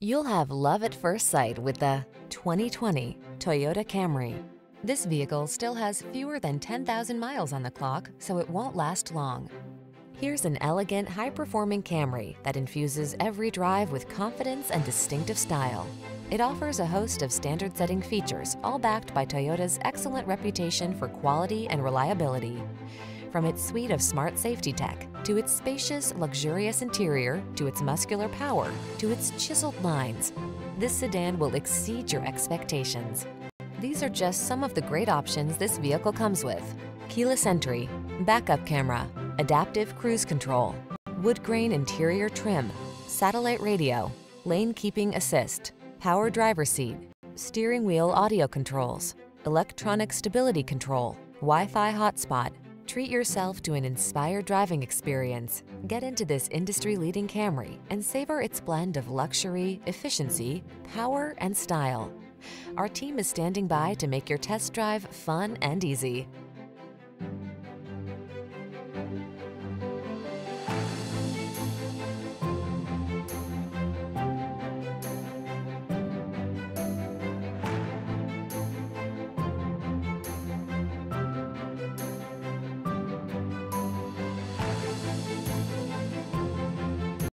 You'll have love at first sight with the 2020 Toyota Camry. This vehicle still has fewer than 10,000 miles on the clock, so it won't last long. Here's an elegant, high-performing Camry that infuses every drive with confidence and distinctive style. It offers a host of standard-setting features, all backed by Toyota's excellent reputation for quality and reliability. From its suite of smart safety tech, to its spacious, luxurious interior, to its muscular power, to its chiseled lines, this sedan will exceed your expectations. These are just some of the great options this vehicle comes with. Keyless entry, backup camera, adaptive cruise control, wood grain interior trim, satellite radio, lane keeping assist, power driver seat, steering wheel audio controls, electronic stability control, Wi-Fi hotspot. Treat yourself to an inspired driving experience. Get into this industry-leading Camry and savor its blend of luxury, efficiency, power, and style. Our team is standing by to make your test drive fun and easy.